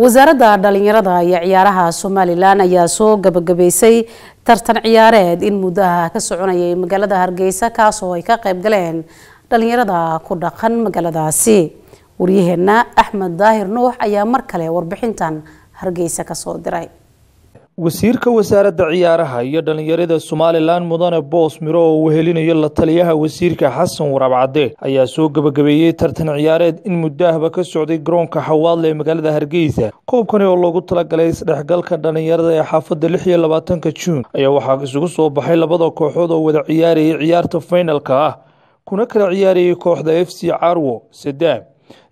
wasaaradda dhalinyarada iyo ciyaaraha somalilan ayaa soo gabagabeysay tartan ciyaareed in muddaha ka soconayay magaalada hargeysa kaasoo ay ka qayb galeen dhalinyarada ku dhaqan magaaladaasi. Waryaheena axmed daahir nuux ayaa mar kale warbixintan hargeysa ka soo diray wasiirka wasaaradda ciyaaraha iyo dhalinyarada somalilan mudane boos miro oo wehelinayo la taliyaha wasiirka xasan waraab cadde ayaa soo gebagabeeyey tartan ciyaareed in muddaahba ka socday garoonka xawaadle ee magaalada hargeysa. Koobkani oo loogu talagalay isdhexgalka dhalinyarada ee xaafadda lix iyo labaatanka juun ayaa waxaa isugu soo baxay labada kooxood oo wada ciyaarayay ciyaarta faynalka ah kuna kala ciyaarayay kooxda f c carwo sadaam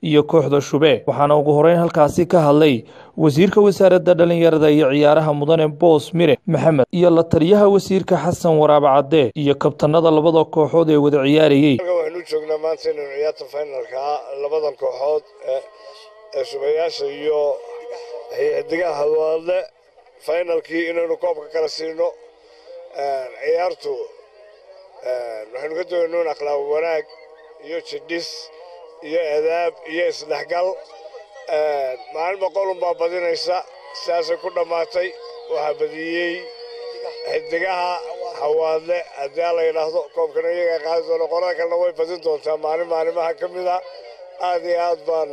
iyo kooxda shube. Waxaana ugu horeyn halkaasi ka hadlay wasiirka wasaaradda dhalinyarada iyo ciyaaraha mudane boos mire maxamed iyo la taliyaha wasiirka xasan waraab cadde iyo kabtanada labada kooxood ee wada ciyaarayey waxaynu joognaa maanta inaynu ciyaarta finalka labadan kooxood ee shubayaasha iyo hay'adigaha hadwaadle finalkii inaynu koobka kala siino ciyaartu waxaynu ka doonayno in akhlaaq wanaag iyo jidhis iyo adaab iyo isdhexgal. Maalin boqolun baa badinaysa. Sidaasay ku dhammaatay. Waxaa badiyey xidigaha hawaadle haddii a la yidhaahdo koobkana iyagaa qaadi doona qolada kalena way badin doontaa maalin maalimaha ka mid a. Aad iyo aad baan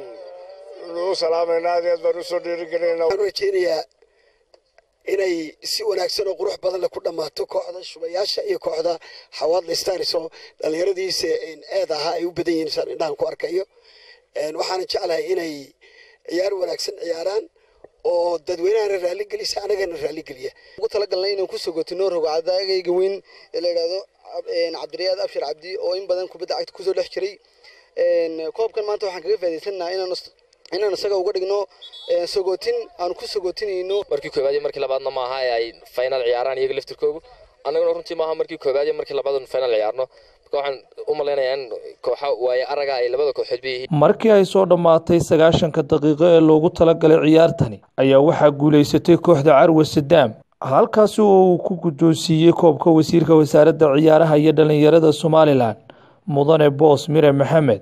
u salaamayna aad iyo aad baan u soo dhiirigelinayna waxaan rajeynayaa inay si wanaagsan oo qurux badan le ku dhammaato kooxda shubayaasha iyo kooxda xawaadle stars oo dhallinyaradiisa eed ahaa ay u badan yihiin saan indhahan ku arkayo. Waxaana jeclahay inay ciyaar wanaagsan ciyaaraan oo dadweynahana raalligelisa anagana raalligeliya ugu talagalnay inaan ku sogotino rogcadaagayga weyn ee la yidhaahdo cabdiriyaad abshir cabdi oo in badan kubadda cagta ku soo dhex jiray. Koobkan maanta waxaan kaga faa'idaysanaynaa inaan inaan isaga uga dhigno sogootin aan ku sogootinayno markii koowaad iyo markii labaadna maaha ee ay final ciyaaraan iyaga laftirkoogu. Annaguna runtii maaha markii koowaad iyo markii labaad final ciyaarno. Waxaan u malaynayaa in kooxa waaye araga ay labada kooxood yihiin. Markii ay soo dhammaatay sagaashanka daqiiqo ee loogu talagalay ciyaartani ayaa waxaa guulaysatay kooxda carwa sadaam halkaasi oo uu ku guddoonsiiyey koobka wasiirka wasaaradda ciyaaraha iyo dhalinyarada somalilan mudane boos mire maxamed